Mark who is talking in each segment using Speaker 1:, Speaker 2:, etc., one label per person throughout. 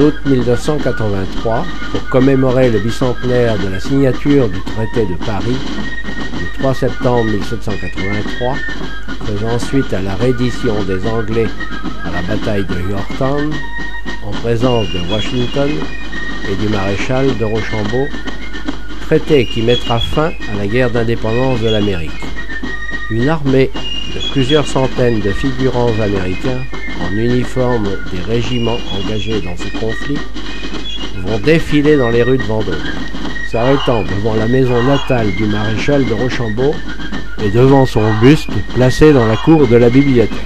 Speaker 1: En août 1983, pour commémorer le bicentenaire de la signature du traité de Paris, le 3 septembre 1783, faisant suite à la reddition des Anglais à la bataille de Yorktown, en présence de Washington et du maréchal de Rochambeau, traité qui mettra fin à la guerre d'indépendance de l'Amérique. Une armée de plusieurs centaines de figurants américains en uniforme des régiments engagés dans ce conflit vont défiler dans les rues de Vendôme, s'arrêtant devant la maison natale du maréchal de Rochambeau et devant son buste placé dans la cour de la bibliothèque.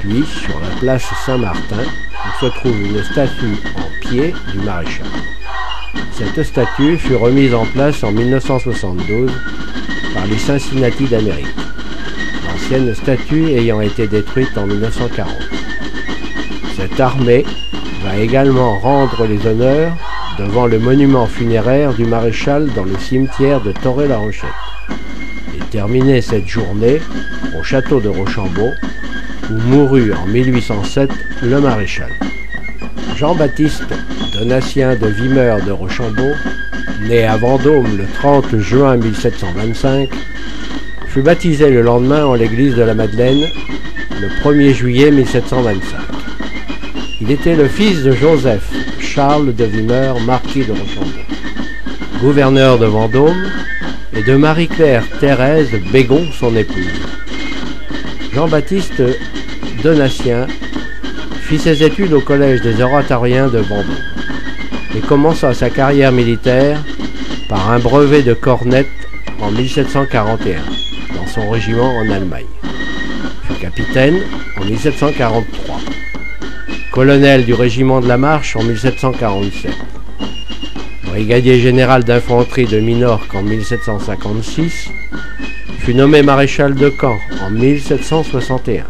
Speaker 1: Puis, sur la place Saint-Martin, où se trouve une statue en pied du maréchal. Cette statue fut remise en place en 1972 par les Cincinnati d'Amérique, l'ancienne statue ayant été détruite en 1940. Cette armée va également rendre les honneurs devant le monument funéraire du maréchal dans le cimetière de Torrey-la-Rochette et terminer cette journée au château de Rochambeau où mourut en 1807 le maréchal. Jean-Baptiste Donatien de Vimeur de Rochambeau, né à Vendôme le 30 juin 1725, fut baptisé le lendemain en l'église de la Madeleine le 1er juillet 1725. Il était le fils de Joseph Charles de Vimeur, marquis de Rochambeau, gouverneur de Vendôme, et de Marie-Claire Thérèse Bégon, son épouse. Jean-Baptiste Donatien fit ses études au collège des oratoriens de Vendôme et commença sa carrière militaire par un brevet de cornette en 1741 dans son régiment en Allemagne. Fut capitaine en 1743 colonel du régiment de la Marche en 1747, brigadier général d'infanterie de Minorque en 1756, fut nommé maréchal de camp en 1761,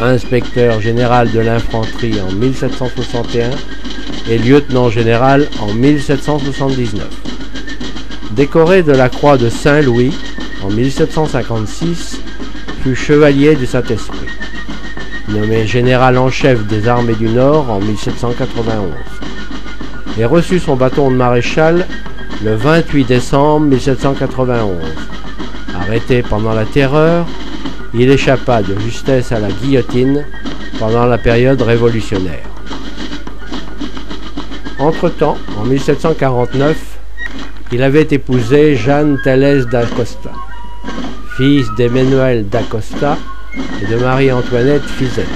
Speaker 1: inspecteur général de l'infanterie en 1761 et lieutenant général en 1779. Décoré de la croix de Saint-Louis en 1756, fut chevalier du Saint-Esprit nommé général en chef des armées du Nord en 1791, et reçut son bâton de maréchal le 28 décembre 1791. Arrêté pendant la Terreur, il échappa de justesse à la guillotine pendant la période révolutionnaire. Entre-temps, en 1749, il avait épousé Jeanne Thélèse d'Acosta, fils d'Emmanuel d'Acosta et de Marie-Antoinette Fizet.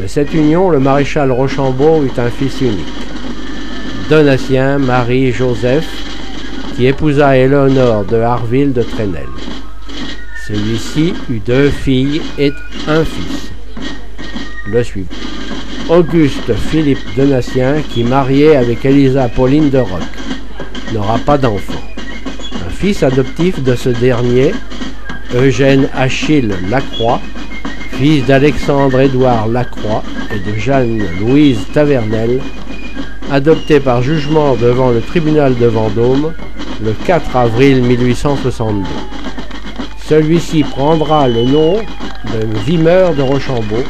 Speaker 1: De cette union, le maréchal Rochambeau eut un fils unique, Donatien Marie-Joseph, qui épousa Éléonore de Harville de Trenel. Celui-ci eut deux filles et un fils. Le suivant. Auguste Philippe Donatien, qui marié avec Elisa Pauline de Roc, n'aura pas d'enfant. Un fils adoptif de ce dernier Eugène Achille Lacroix, fils d'Alexandre-Édouard Lacroix et de Jeanne-Louise Tavernel, adopté par jugement devant le tribunal de Vendôme le 4 avril 1862. Celui-ci prendra le nom de Vimeur de Rochambeau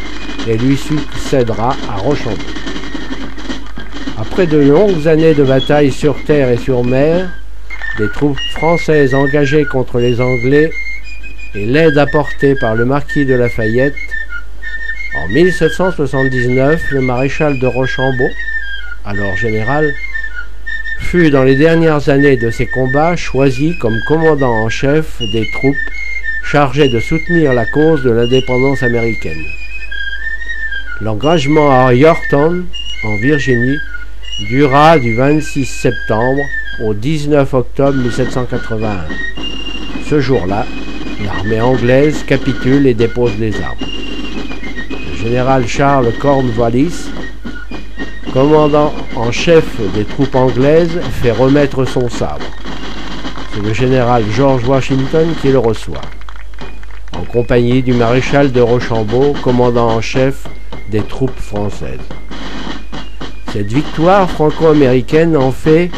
Speaker 1: et lui succédera à Rochambeau. Après de longues années de bataille sur terre et sur mer, des troupes françaises engagées contre les Anglais et l'aide apportée par le marquis de Lafayette, en 1779, le maréchal de Rochambeau, alors général, fut dans les dernières années de ces combats choisi comme commandant en chef des troupes chargées de soutenir la cause de l'indépendance américaine. L'engagement à Yorktown, en Virginie, dura du 26 septembre au 19 octobre 1781. Ce jour-là, L'armée anglaise capitule et dépose les armes. Le général Charles Cornwallis, commandant en chef des troupes anglaises, fait remettre son sabre. C'est le général George Washington qui le reçoit, en compagnie du maréchal de Rochambeau, commandant en chef des troupes françaises. Cette victoire franco-américaine en fait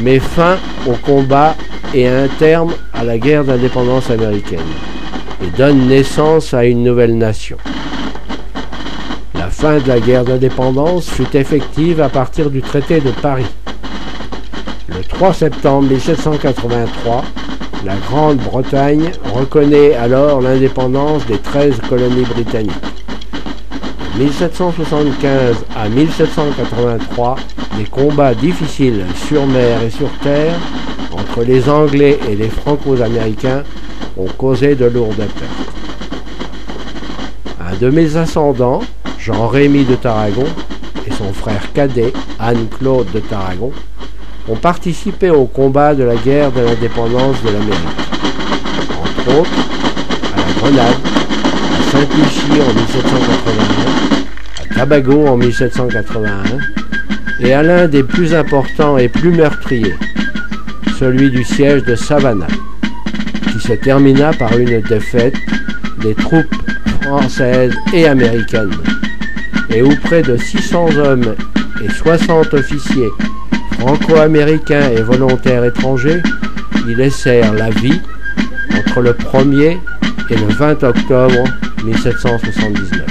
Speaker 1: met fin au combat et un terme à la guerre d'indépendance américaine et donne naissance à une nouvelle nation. La fin de la guerre d'indépendance fut effective à partir du traité de Paris. Le 3 septembre 1783, la Grande-Bretagne reconnaît alors l'indépendance des 13 colonies britanniques. De 1775 à 1783, des combats difficiles sur mer et sur terre les Anglais et les Franco-Américains ont causé de lourdes pertes. Un de mes ascendants, Jean-Rémy de Tarragon, et son frère cadet, Anne-Claude de Tarragon, ont participé au combat de la guerre de l'indépendance de l'Amérique. Entre autres, à la Grenade, à Saint-Lucie en 1781, à Tabago en 1781, et à l'un des plus importants et plus meurtriers, celui du siège de Savannah, qui se termina par une défaite des troupes françaises et américaines, et où près de 600 hommes et 60 officiers franco-américains et volontaires étrangers y laissèrent la vie entre le 1er et le 20 octobre 1779.